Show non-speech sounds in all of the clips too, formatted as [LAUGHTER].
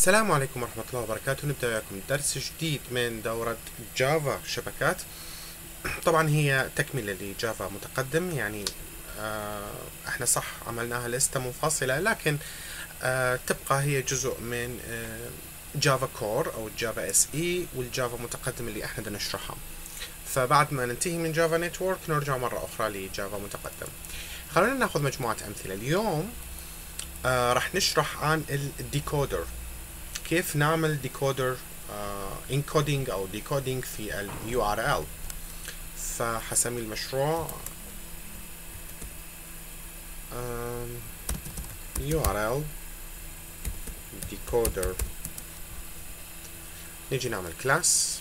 السلام عليكم ورحمة الله وبركاته. نبدأ وياكم درس جديد من دورة جافا شبكات. طبعا هي تكملة لجافا متقدم يعني آه إحنا صح عملناها لستة منفصلة لكن آه تبقى هي جزء من آه جافا core أو جافا SE والجافا متقدم اللي إحنا بدنا نشرحها. فبعد ما ننتهي من جافا network نرجع مرة أخرى لجافا متقدم. خلونا ناخذ مجموعة أمثلة. اليوم آه راح نشرح عن ال decoder كيف نعمل decoder encoding أو decoding في ال فحسمي المشروع. ال decoder نيجي نعمل class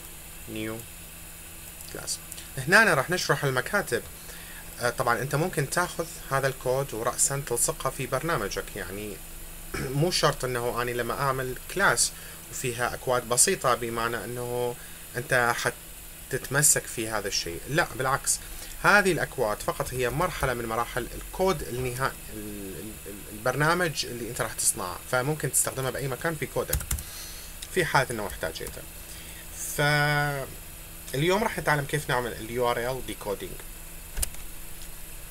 new class هنا راح نشرح المكاتب. آه، طبعا أنت ممكن تاخذ هذا الكود ورأسا تلصقها في برنامجك يعني مو شرط إنه أني لما أعمل class وفيها أكواد بسيطة بمعنى إنه أنت حتتمسك في هذا الشيء. لا بالعكس. هذه الأكواد فقط هي مرحلة من مراحل الكود النهائي البرنامج اللي أنت راح تصنعه. فممكن تستخدمها بأي مكان في كودك في حالة إنه احتاجيته فاليوم راح نتعلم كيف نعمل ال URL decoding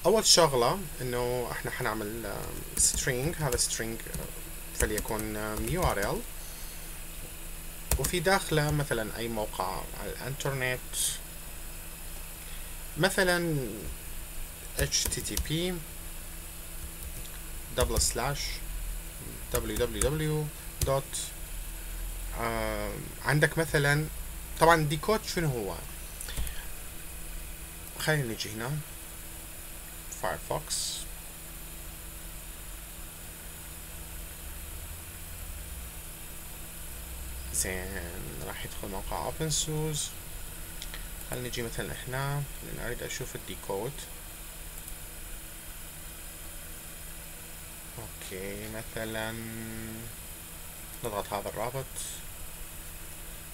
أول شغلة إنه إحنا حنعمل string هذا string فليكن URL وفي داخله مثلا أي موقع على الإنترنت. مثلا http double slash www dot عندك مثلا طبعا decode شنو هو؟ خلينا نجي هنا. فايرفوكس زين راح يدخل موقع open source خلينا نجي مثلا هنا. لأن اريد أشوف ال decode okay مثلا نضغط هذا الرابط.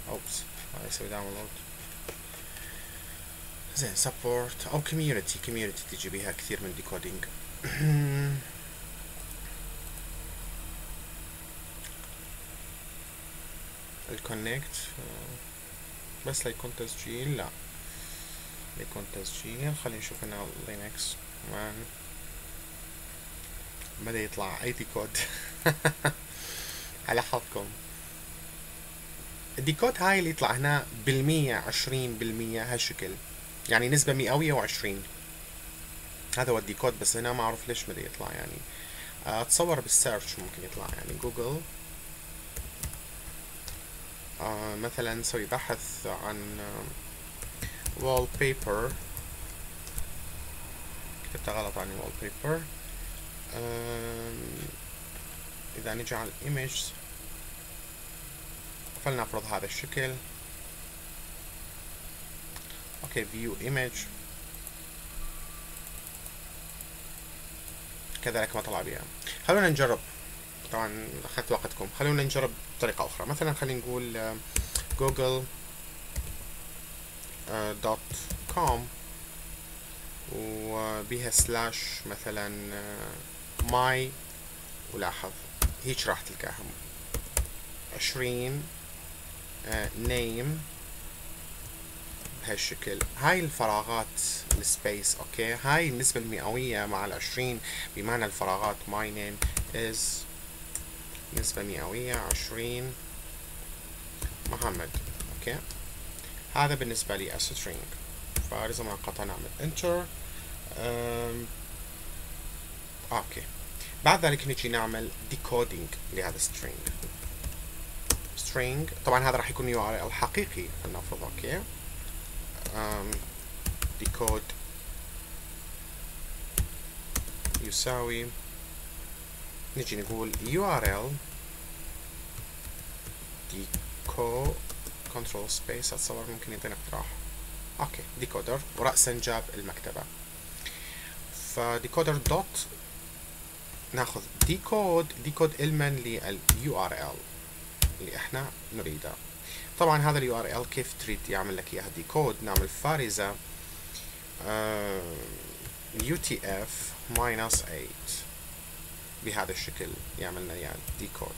أوبس هذا يسوي داونلود زين سبورت أو كوميونتي كوميونتي تجي بيها كثير من ديكودينج [CLEARS THROAT] الكونكت بس ليكون تسجيل لا. ليكون تسجيل خلينا نشوف هنا لينكس مان بدأ يطلع أي ديكود [LAUGHS] على حظكم. ال decode هاي اللي يطلع هنا بالمية عشرين بالمية هالشكل. يعني نسبة مئوية وعشرين. هذا هو ال decode بس هنا ما أعرف ليش بدي يطلع يعني. أتصور بال search ممكن يطلع يعني. جوجل. آه مثلا نسوي بحث عن wallpaper كتبت غلط عن wallpaper إذا نجي على ال image فلنفرض هذا الشكل. okay view image كذلك ما طلع بها خلونا نجرب. طبعا أخذت وقتكم. خلونا نجرب بطريقة أخرى. مثلا خلينا نقول جوجل dot com وبها slash مثلا my ولاحظ. هيك راح تلقاها. عشرين name بهالشكل. هاي الفراغات ال space okay؟ هاي النسبة المئوية مع العشرين بمعنى الفراغات name is نسبة مئوية عشرين محمد okay؟ هذا بالنسبة لي string فلازم مؤقتا نعمل أم. okay. بعد ذلك نجي نعمل decoding لهذا string. String طبعا هذا راح يكون URL حقيقي فلنفرض okay؟ Um, decode يساوي نجي نقول URL decode control space. أتصور ممكن يعطينا اقتراح okay decoder ورأسا جاب المكتبة. ف decoder dot ناخذ decode decode علما لل URL اللي إحنا نريده. طبعا هذا ال URL كيف تريد يعمل لك إياها؟ decode نعمل فارزة UTF minus 8 بهذا الشكل يعمل لنا إياه decode.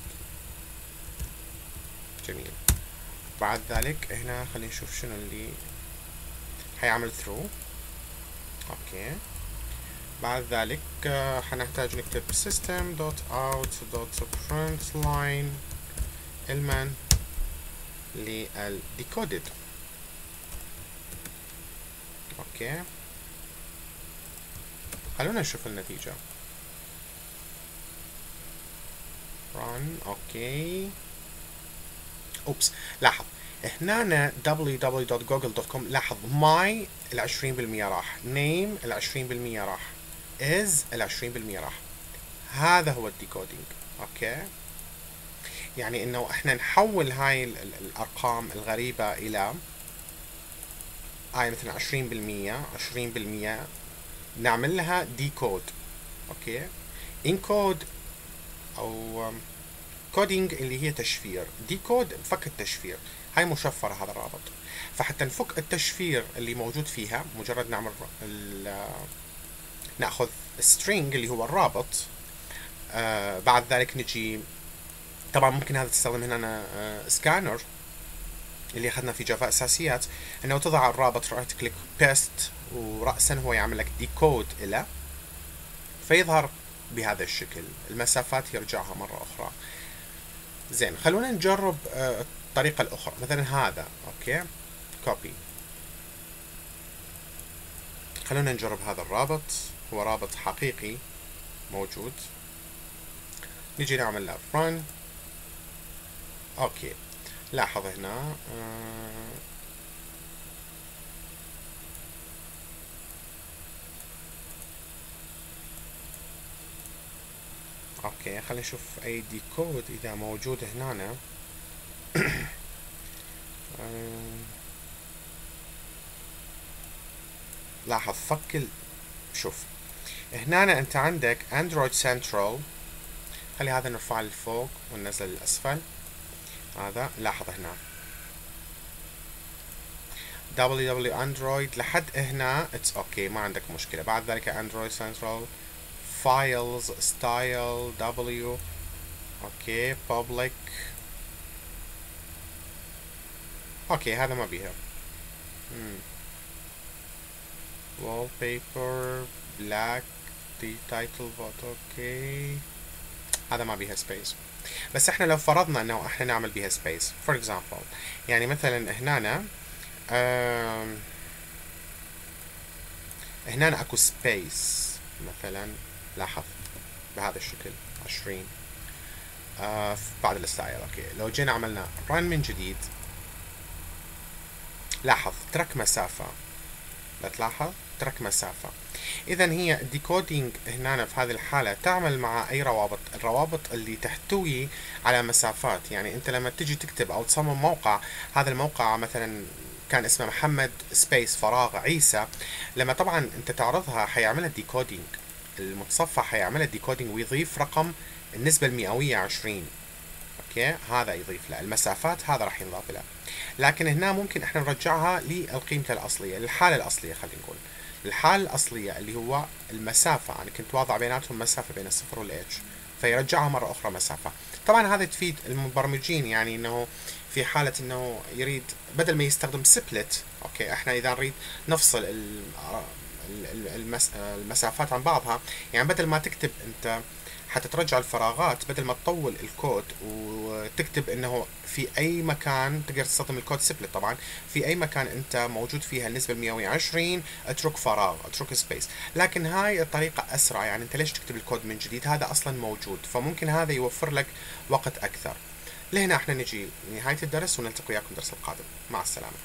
جميل. بعد ذلك هنا خلينا نشوف شنو اللي حيعمل throw. okay. بعد ذلك آه، حنحتاج نكتب system.out.println المن لل decoded. okay. خلونا نشوف النتيجة. Run okay. oops. لاحظ. هنا www.google.com لاحظ my ال 20% راح. name ال 20% راح. is ال 20% راح. هذا هو ال decoding. okay. يعني إنه إحنا نحول هاي الأرقام الغريبة إلى هاي مثلا 20% 20% نعمل لها decode okay؟ encode أو coding اللي هي تشفير. decode فك التشفير. هاي مشفرة هذا الرابط. فحتى نفك التشفير اللي موجود فيها مجرد نعمل نأخذ string اللي هو الرابط آه بعد ذلك نجي طبعا ممكن هذا تستخدم هنا آه سكانر اللي أخذنا في جافا أساسيات. أنه تضع الرابط right click paste ورأسا هو يعمل لك decode له فيظهر بهذا الشكل. المسافات يرجعها مرة أخرى. زين خلونا نجرب آه، الطريقة الأخرى. مثلا هذا okay copy خلونا نجرب هذا الرابط. هو رابط حقيقي موجود. نجي نعمل له run. okay. لاحظ هنا آه. okay خلينا نشوف أي decode إذا موجود هنا [CLEARS THROAT] لاحظ فك ال... شوف هنا أنت عندك Android Central خلي هذا نرفعه لفوق وننزل للاسفل هذا لاحظ هنا. www Android لحد هنا it's okay. ما عندك مشكلة. بعد ذلك Android Central files style w okay public. okay هذا ما بيها. Wallpaper black دي title bot okay هذا ما بيها space. بس إحنا لو فرضنا انه إحنا نعمل بيها space for example يعني مثلا هنا هنا اكو space مثلا لاحظ بهذا الشكل 20 آه بعد ال style okay. لو جينا عملنا run من جديد لاحظ ترك مسافة. لا تلاحظ ترك مسافة. إذا هي decoding هنا في هذه الحالة تعمل مع أي روابط. الروابط اللي تحتوي على مسافات. يعني أنت لما تجي تكتب أو تصمم موقع هذا الموقع مثلا كان اسمه محمد space فراغ عيسى. لما طبعا أنت تعرضها حيعملها decoding المتصفح حيعملها decoding ويضيف رقم النسبة المئوية 20 okay؟ هذا يضيف له. المسافات هذا راح ينضاف له. لكن هنا ممكن إحنا نرجعها للقيمة الأصلية للحالة الأصلية خلينا نقول. الحالة الأصلية اللي هو المسافة أنا كنت واضع بيناتهم مسافة بين الصفر وال H فيرجعها مرة أخرى مسافة. طبعا هذا تفيد المبرمجين يعني أنه في حالة أنه يريد بدل ما يستخدم split okay إحنا إذا نريد نفصل المسافات عن بعضها يعني بدل ما تكتب أنت حتى ترجع الفراغات بدل ما تطول الكود وتكتب إنه في أي مكان تقدر تستخدم ال code split طبعا في أي مكان أنت موجود فيها النسبة المئويه 20 اترك فراغ اترك space لكن هاي الطريقة أسرع يعني أنت ليش تكتب الكود من جديد؟ هذا أصلا موجود فممكن هذا يوفر لك وقت أكثر. لهنا إحنا نجي نهاية الدرس ونلتقي وياكم الدرس القادم. مع السلامة.